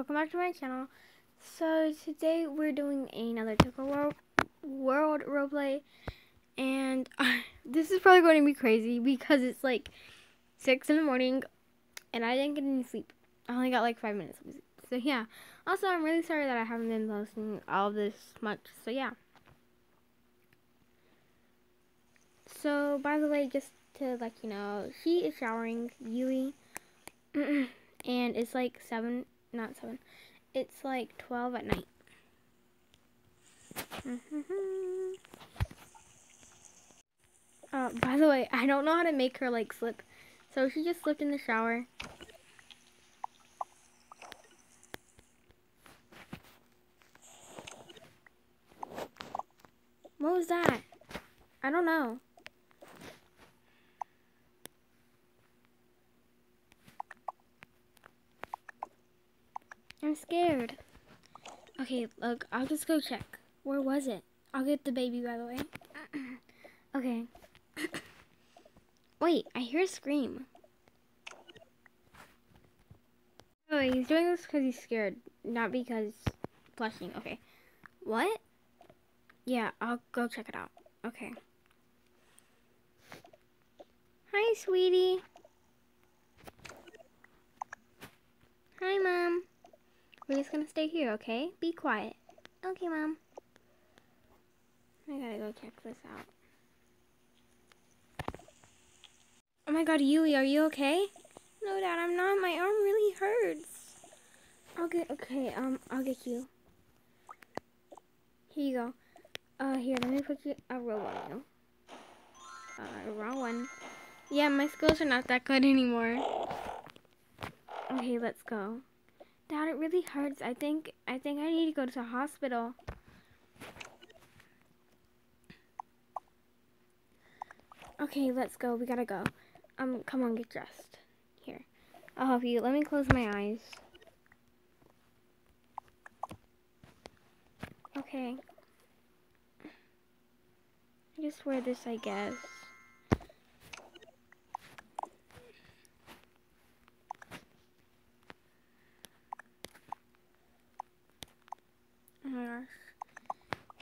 welcome back to my channel. So today we're doing another Tickle World, World roleplay, and this is probably going to be crazy because it's like 6 in the morning and I didn't get any sleep. I only got like 5 minutes of sleep. So yeah, also I'm really sorry that I haven't been posting all this much, so yeah. So by the way, just to like you know, she is showering, Yui. and it's like 7, not 7, it's like 12 at night. uh, by the way, I don't know how to make her like slip. So she just slipped in the shower. What was that? I don't know. I'm scared. Okay, look, I'll just go check. Where was it? I'll get the baby, by the way. okay. Wait, I hear a scream. Oh, he's doing this because he's scared, not because flushing. Okay. What? Yeah, I'll go check it out. Okay. Hi, sweetie. Hi, Mom. We're just gonna stay here, okay? Be quiet. Okay, Mom. I gotta go check this out. Oh my god, Yui, are you okay? No, Dad, I'm not. My arm really hurts. I'll get, okay, um, I'll get you. Here you go. Uh, here, let me put you a robe on you. Uh, wrong one. Yeah, my skills are not that good anymore. Okay, let's go. Dad, it really hurts. I think I think I need to go to the hospital. Okay, let's go. We gotta go. Um, come on, get dressed. Here. I'll help you. Let me close my eyes. Okay. I just wear this, I guess.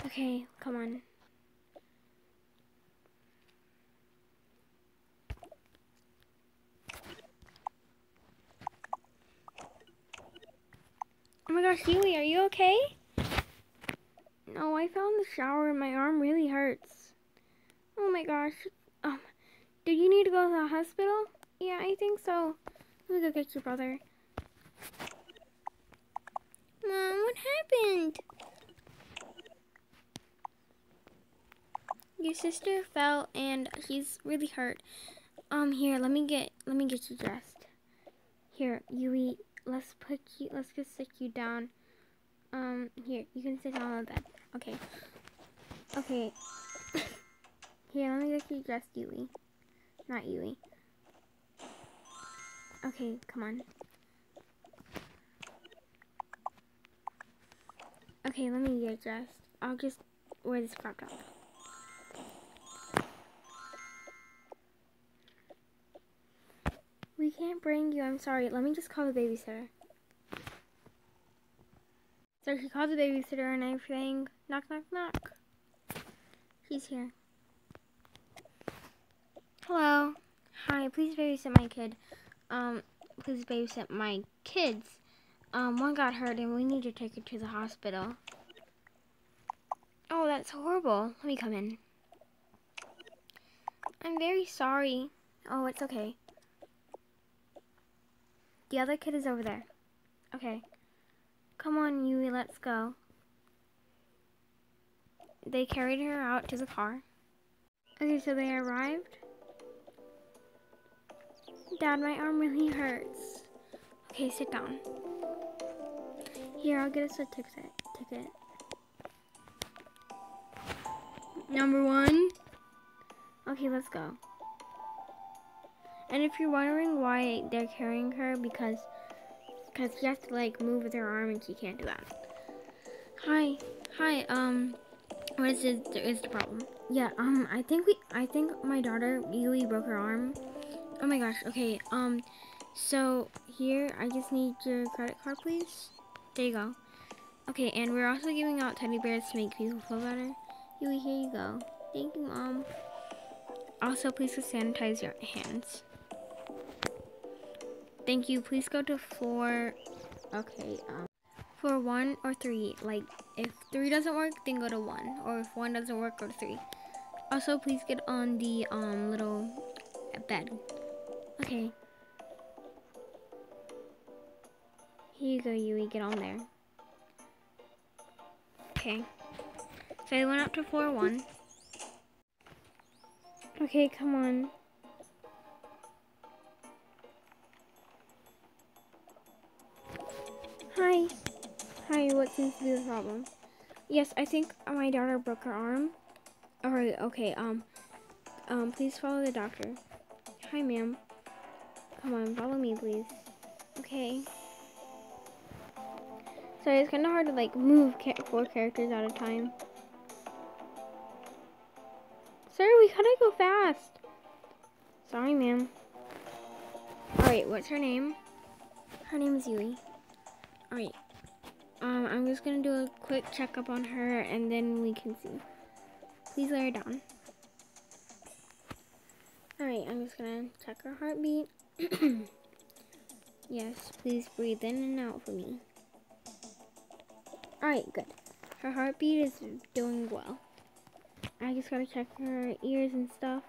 Okay, come on. Oh my gosh, Yui, are you okay? No, I fell in the shower and my arm really hurts. Oh my gosh. Um, do you need to go to the hospital? Yeah, I think so. Let me go get your brother. Mom, what happened? Your sister fell and she's really hurt. Um, here, let me get let me get you dressed. Here, Yui, let's put you let's just sit you down. Um, here, you can sit down on the bed. Okay. Okay. here, let me get you dressed, Yui. Not Yui. Okay, come on. Okay, let me get dressed. I'll just wear this crop top. We can't bring you. I'm sorry. Let me just call the babysitter. So she called the babysitter and everything. Knock, knock, knock. She's here. Hello. Hi, please babysit my kid. Um, please babysit my kids. Um, one got hurt and we need to take her to the hospital. Oh, that's horrible. Let me come in. I'm very sorry. Oh, it's okay. The other kid is over there. Okay. Come on, Yui, let's go. They carried her out to the car. Okay, so they arrived. Dad, my arm really hurts. Okay, sit down. Here, I'll get us a ticket. Ticket. Number one. Okay, let's go. And if you're wondering why they're carrying her, because because she has to like move with her arm and she can't do that. Hi, hi. Um, what is this? Is the problem? Yeah. Um, I think we. I think my daughter Yui broke her arm. Oh my gosh. Okay. Um, so here I just need your credit card, please. There you go. Okay, and we're also giving out teddy bears to make people feel better. Yui, here you go. Thank you, Mom. Also, please sanitize your hands. Thank you. Please go to floor. Okay, um, for one or three. Like, if three doesn't work, then go to one. Or if one doesn't work, go to three. Also, please get on the um little bed. Okay. Here you go, Yui. Get on there. Okay. So I went up to floor one. Okay, come on. What seems to be the problem? Yes, I think my daughter broke her arm. Alright, okay, um, um, please follow the doctor. Hi, ma'am. Come on, follow me, please. Okay. Sorry, it's kind of hard to, like, move four characters at a time. Sir, we gotta go fast. Sorry, ma'am. Alright, what's her name? Her name is Yui. Alright. Um, I'm just gonna do a quick checkup on her and then we can see. Please lay her down. Alright, I'm just gonna check her heartbeat. yes, please breathe in and out for me. Alright, good. Her heartbeat is doing well. I just gotta check her ears and stuff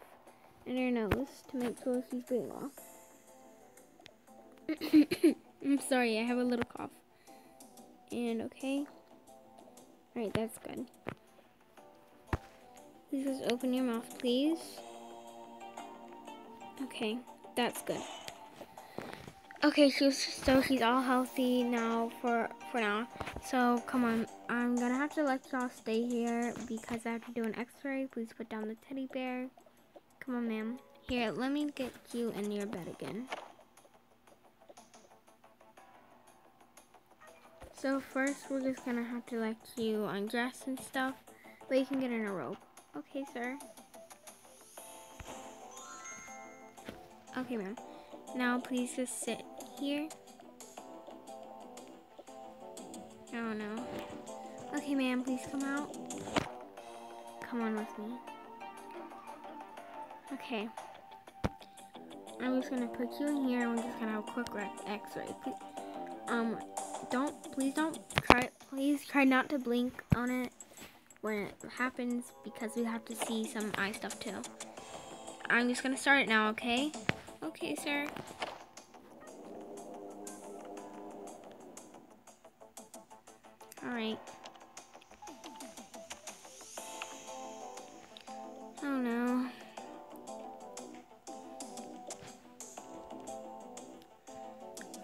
and her nose to make sure she's breathing well. I'm sorry, I have a little cough. And okay. Alright, that's good. Please just open your mouth, please. Okay, that's good. Okay, she's so she's all healthy now for for now. So come on, I'm gonna have to let y'all stay here because I have to do an X-ray. Please put down the teddy bear. Come on, ma'am. Here, let me get you in your bed again. So first, we're just gonna have to let you undress and stuff, but you can get in a robe. Okay, sir. Okay, ma'am. Now, please just sit here. Oh, no. Okay, ma'am, please come out. Come on with me. Okay. I'm just gonna put you in here and we're just gonna have a quick x-ray. Um, don't, please don't try, please try not to blink on it when it happens because we have to see some eye stuff too. I'm just gonna start it now, okay? Okay, sir.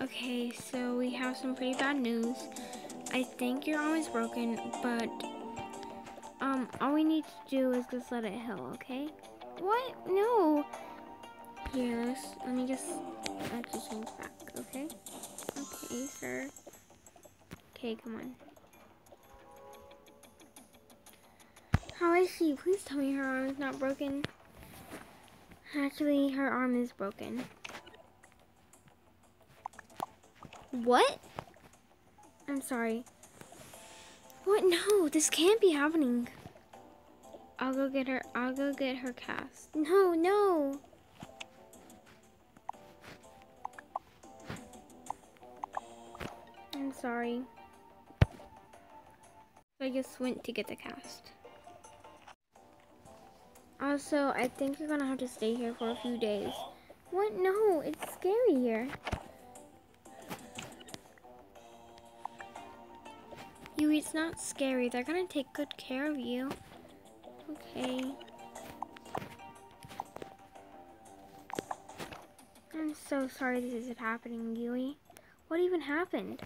Okay, so we have some pretty bad news. I think your arm is broken, but um, all we need to do is just let it heal, okay? What? No. Here, let's, let me just actually change back, okay? Okay, sir. Okay, come on. How is she? Please tell me her arm is not broken. Actually, her arm is broken. What? I'm sorry. What? No, this can't be happening. I'll go get her. I'll go get her cast. No, no. I'm sorry. I just went to get the cast. Also, I think you're gonna have to stay here for a few days. What? No, it's scary here. It's not scary. They're gonna take good care of you. Okay. I'm so sorry this is happening, Yui. What even happened?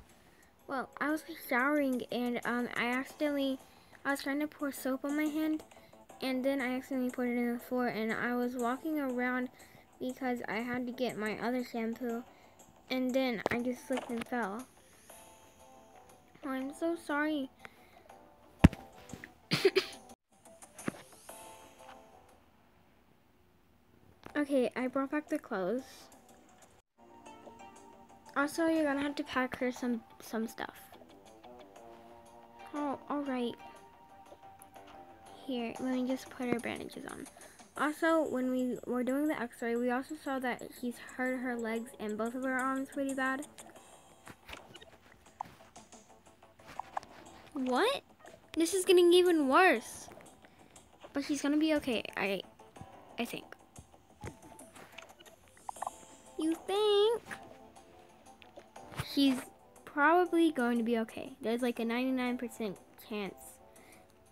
Well, I was showering and um, I accidentally, I was trying to pour soap on my hand and then I accidentally put it in the floor and I was walking around because I had to get my other shampoo and then I just slipped and fell. I'm so sorry. okay, I brought back the clothes. Also, you're gonna have to pack her some some stuff. Oh, alright. Here, let me just put her bandages on. Also, when we were doing the x-ray, we also saw that he's hurt her legs and both of her arms pretty bad. What? This is getting even worse. But she's gonna be okay, I I think. You think? She's probably going to be okay. There's like a 99% chance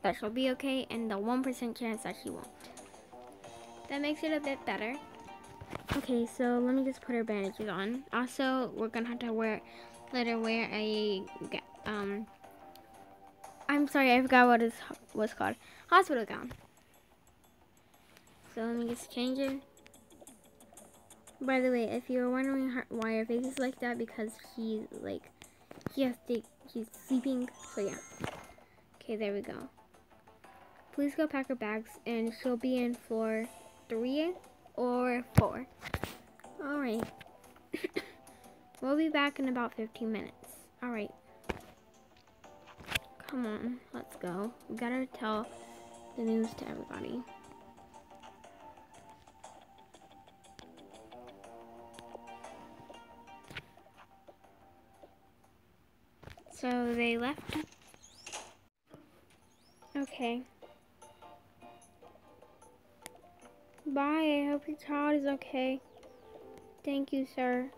that she'll be okay and the 1% chance that she won't. That makes it a bit better. Okay, so let me just put her bandages on. Also, we're gonna have to wear, let her wear a, um, I'm sorry, I forgot what it was called. Hospital gown. So let me just change it. By the way, if you're wondering why her face is like that, because he's like, he has to, he's sleeping. So yeah. Okay, there we go. Please go pack her bags, and she'll be in floor three or four. All right. we'll be back in about 15 minutes. All right. Come on, let's go. We gotta tell the news to everybody. So they left. Okay. Bye. I hope your child is okay. Thank you, sir.